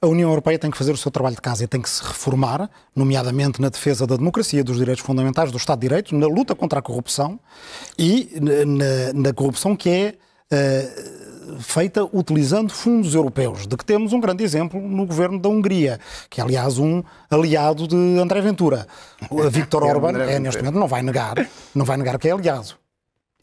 A União Europeia tem que fazer o seu trabalho de casa e tem que se reformar, nomeadamente na defesa da democracia, dos direitos fundamentais, do Estado de Direito, na luta contra a corrupção e na, na corrupção que é uh, feita utilizando fundos europeus, de que temos um grande exemplo no governo da Hungria, que é, aliás, um aliado de André Ventura. Viktor é Orban, é, neste momento, não vai negar, não vai negar que é aliado.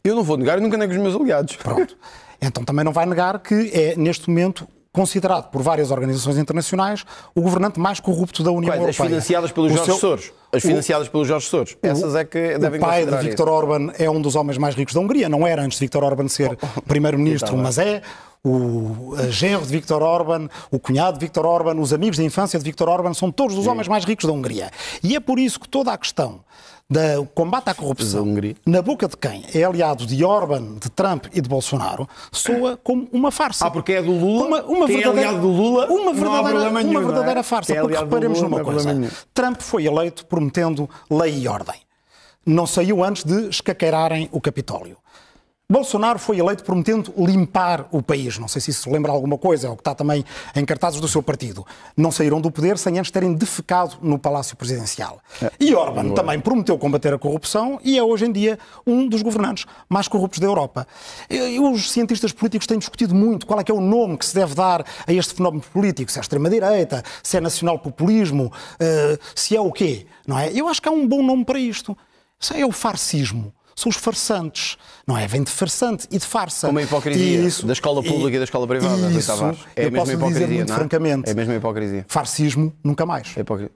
Eu não vou negar e nunca nego os meus aliados. Pronto. Então também não vai negar que é, neste momento, considerado por várias organizações internacionais o governante mais corrupto da União Quais? Europeia. As financiadas pelos Jorge seu... Soros. As financiadas o... pelos Jorge Soros. Essas é que devem O pai de Viktor Orban é um dos homens mais ricos da Hungria. Não era antes de Viktor Orban ser primeiro-ministro, então, mas é o genro de Viktor Orban, o cunhado de Viktor Orban, os amigos de infância de Viktor Orban são todos os homens mais ricos da Hungria. E é por isso que toda a questão do combate à corrupção, na boca de quem é aliado de Orban, de Trump e de Bolsonaro, soa como uma farsa. Ah, porque é do Lula? Uma, uma é verdadeira, é aliado do Lula? Uma verdadeira, uma nenhum, verdadeira é? farsa. É porque reparemos Lula, numa coisa: Trump foi eleito prometendo lei e ordem. Não saiu antes de escaqueirarem o Capitólio. Bolsonaro foi eleito prometendo limpar o país. Não sei se isso lembra alguma coisa, é o que está também em cartazes do seu partido. Não saíram do poder sem antes terem defecado no Palácio Presidencial. É. E Orban também prometeu combater a corrupção e é hoje em dia um dos governantes mais corruptos da Europa. E os cientistas políticos têm discutido muito qual é que é o nome que se deve dar a este fenómeno político, se é extrema-direita, se é nacional-populismo, eh, se é o quê, não é? Eu acho que há um bom nome para isto. Isso é o farcismo são os farsantes, não é? Vem de farsante e de farsa. Como a hipocrisia isso, da escola pública e, e da escola privada, isso, É a mesma hipocrisia, muito, não? francamente. É a mesma hipocrisia. Farcismo, nunca mais. É hipocrisia.